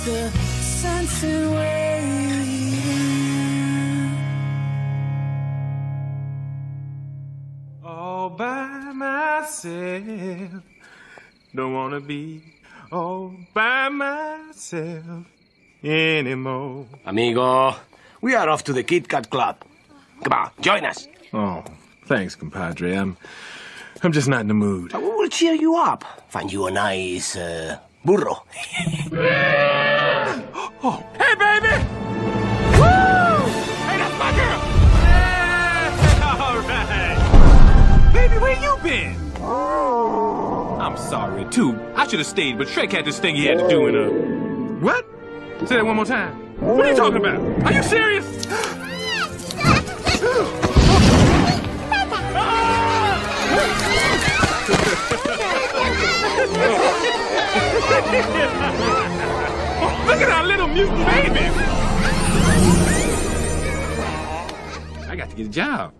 lost the sense in waiting. All by myself. Don't wanna be all by myself anymore. Amigo, we are off to the Kit Kat Club. Come on, join us. Oh, thanks, compadre. I'm, I'm just not in the mood. We will cheer you up. Find you a nice uh, burro. Been? I'm sorry, too. I should have stayed, but Shrek had this thing he had to do in a... What? Say that one more time. What are you talking about? Are you serious? Look at our little mutant baby! I got to get a job.